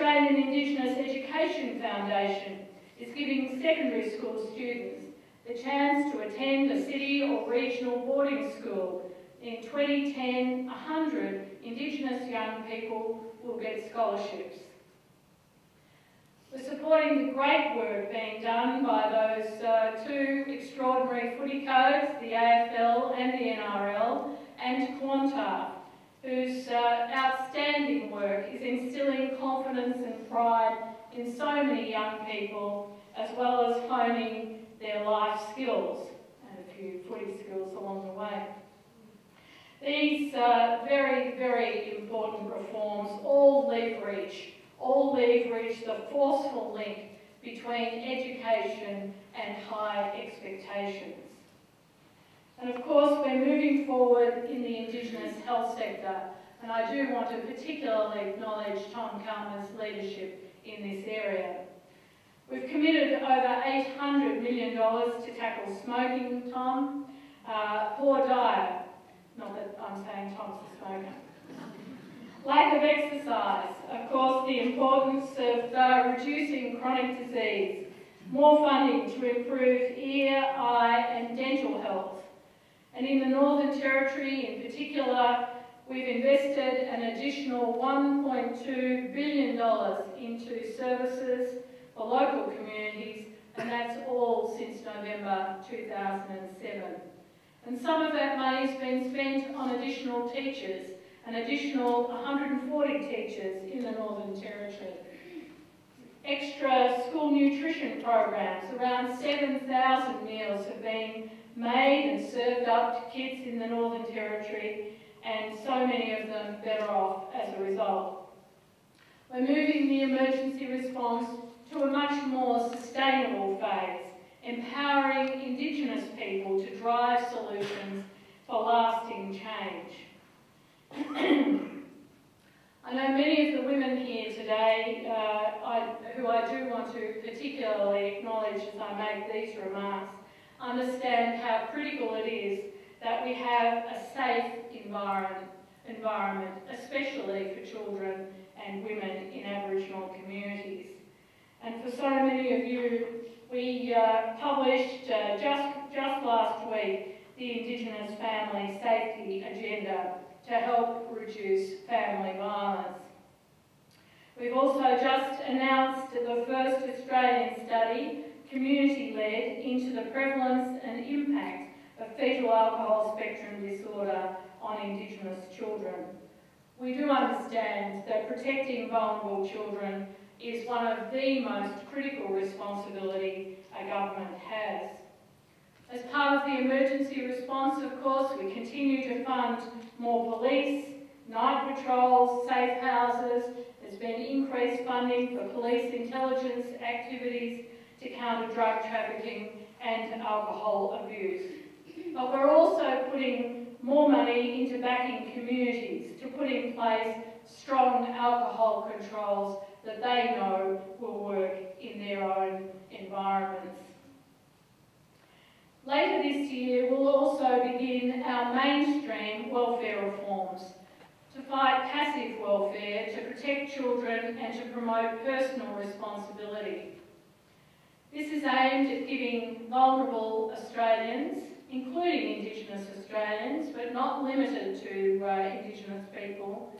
Australian Indigenous Education Foundation is giving secondary school students the chance to attend a city or regional boarding school. In 2010, 100 Indigenous young people will get scholarships. We're supporting the great work being done by those uh, two extraordinary footy codes, the AFL and the NRL, and Qantas, whose uh, outstanding work is instilling confidence and pride in so many young people, as well as honing their life skills and a few footy skills along the way. These uh, very, very important reforms all leverage, all leverage the forceful link between education and high expectations. And of course, we're moving forward in the Indigenous health sector, and I do want to particularly acknowledge Tom Calma's leadership in this area. We've committed over $800 million to tackle smoking, Tom, uh, poor diet, not that I'm saying Tom's a smoker, lack of exercise, of course the importance of uh, reducing chronic disease, more funding to improve ear, eye and dental health, and in the Northern Territory in particular, we've invested an additional $1.2 billion into services for local communities, and that's all since November 2007. And some of that money's been spent on additional teachers, an additional 140 teachers in the Northern Territory. Extra school nutrition programs, around 7,000 meals have been made and served up to kids in the Northern Territory, and so many of them better off as a result. We're moving the emergency response to a much more sustainable phase, empowering Indigenous people to drive solutions for lasting change. I know many of the women here today, uh, I, who I do want to particularly acknowledge as I make these remarks, understand how critical it is that we have a safe environment, environment especially for children and women in Aboriginal communities. And for so many of you, we uh, published uh, just, just last week the Indigenous Family Safety Agenda to help reduce family violence. We've also just announced the first Australian study community-led into the prevalence and impact of fetal alcohol spectrum disorder on Indigenous children. We do understand that protecting vulnerable children is one of the most critical responsibility a government has. As part of the emergency response, of course, we continue to fund more police, night patrols, safe houses. There's been increased funding for police intelligence activities to counter drug trafficking and alcohol abuse. But we're also putting more money into backing communities to put in place strong alcohol controls that they know will work in their own environments. Later this year, we'll also begin our mainstream welfare reforms to fight passive welfare, to protect children and to promote personal responsibility. This is aimed at giving vulnerable Australians, including Indigenous Australians, but not limited to uh, Indigenous people,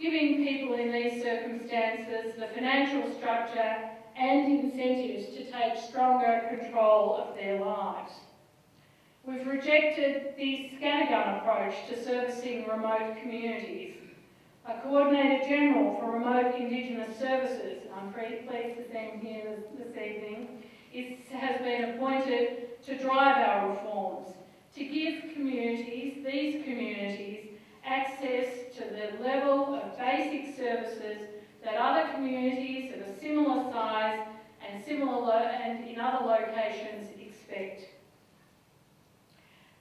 giving people in these circumstances the financial structure and incentives to take stronger control of their lives. We've rejected the scattergun approach to servicing remote communities. A Coordinator General for Remote Indigenous Services I'm pleased to see him here this, this evening, is, has been appointed to drive our reforms, to give communities, these communities, access to the level of basic services that other communities of a similar size and similar and in other locations expect.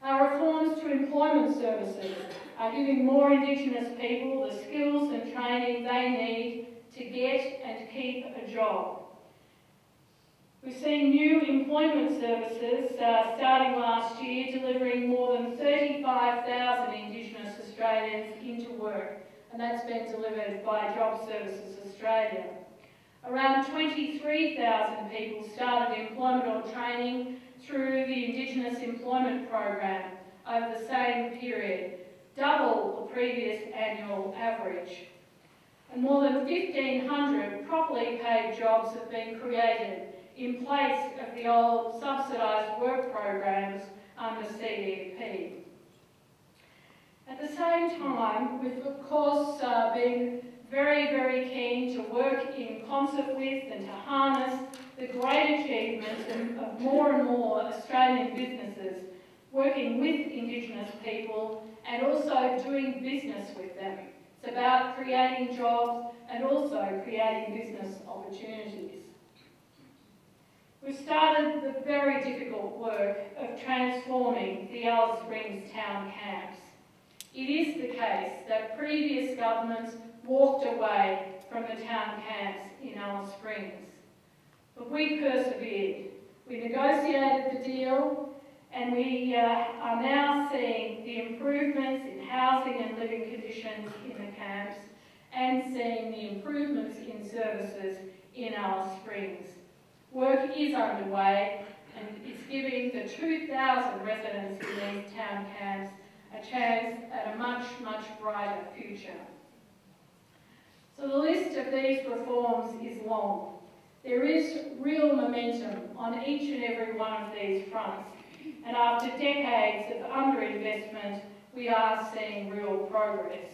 Our reforms to employment services giving more Indigenous people the skills and training they need to get and keep a job. We've seen new employment services uh, starting last year delivering more than 35,000 Indigenous Australians into work. and that's been delivered by Job Services Australia. Around 23,000 people started employment or training through the Indigenous Employment Program over the same period, double the previous annual average. And more than 1,500 properly paid jobs have been created in place of the old subsidised work programs under CDP. At the same time, we've of course uh, been very, very keen to work in concert with and to harness the great achievements of more and more Australian businesses working with Indigenous people and also doing business with them. It's about creating jobs and also creating business opportunities. We've started the very difficult work of transforming the Alice Springs town camps. It is the case that previous governments walked away from the town camps in Alice Springs. But we persevered. We negotiated the deal and we uh, are now seeing the improvements in housing and living conditions in the camps and seeing the improvements in services in Alice Springs. Work is underway and it's giving the 2,000 residents in these town camps a chance at a much, much brighter future. So the list of these reforms is long. There is real momentum on each and every one of these fronts, and after decades of underinvestment, we are seeing real progress.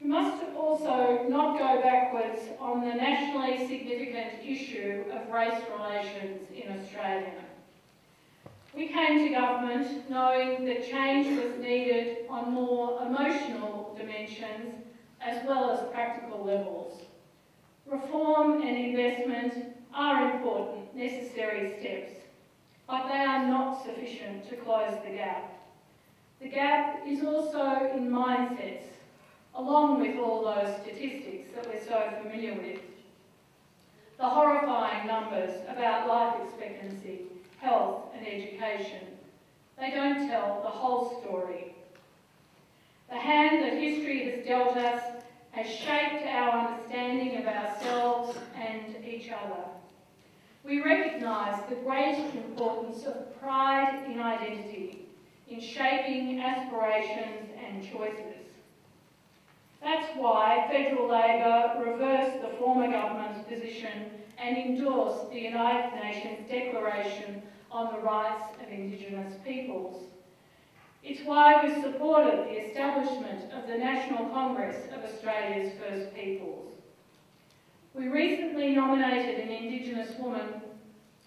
We must also not go backwards on the nationally significant issue of race relations in Australia. We came to government knowing that change was needed on more emotional dimensions as well as practical levels. Reform and investment are important, necessary steps, but they are not sufficient to close the gap. The gap is also in mindsets, along with all those statistics that we're so familiar with. The horrifying numbers about life expectancy, health and education. They don't tell the whole story. The hand that history has dealt us has shaped our understanding of ourselves and each other. We recognise the great importance of pride in identity, in shaping aspirations and choices. That's why Federal Labor reversed the former government's position and endorsed the United Nations Declaration on the rights of Indigenous peoples. It's why we supported the establishment of the National Congress of Australia's First Peoples. We recently nominated an Indigenous woman,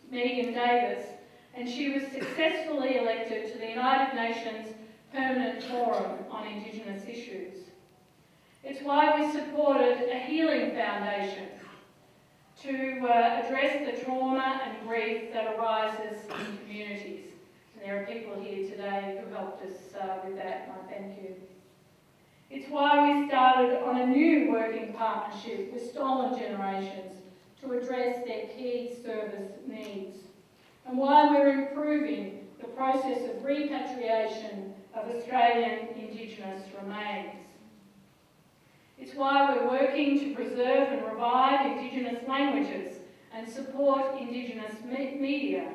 Megan Davis, and she was successfully elected to the United Nations Permanent Forum on Indigenous Issues. It's why we supported a healing foundation to uh, address the trauma and grief that arises in communities. And there are people here today who helped us uh, with that, and I thank you. It's why we started on a new working partnership with Stolen Generations to address their key service needs, and why we're improving the process of repatriation of Australian Indigenous remains. It's why we're working to preserve and revive Indigenous languages and support Indigenous me media.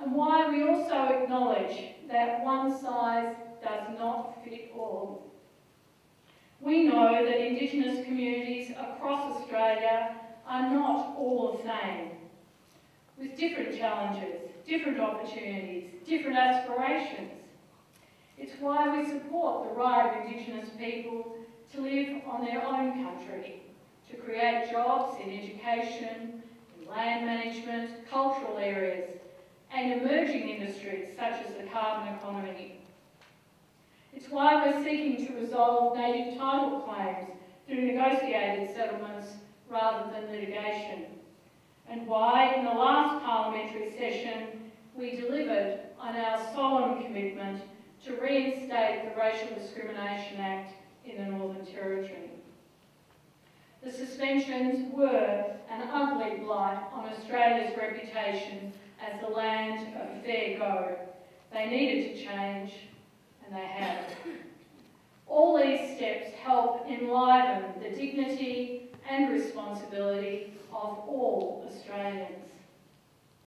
And why we also acknowledge that one size does not fit all. We know that Indigenous communities across Australia are not all the same, with different challenges, different opportunities, different aspirations. It's why we support the right of Indigenous people to live on their own country, to create jobs in education, in land management, cultural areas, and emerging industries such as the carbon economy. It's why we're seeking to resolve native title claims through negotiated settlements rather than litigation, and why in the last parliamentary session we delivered on our solemn commitment to reinstate the Racial Discrimination Act in the Northern Territory. The suspensions were an ugly blight on Australia's reputation as the land of fair go. They needed to change, and they have. All these steps help enliven the dignity and responsibility of all Australians.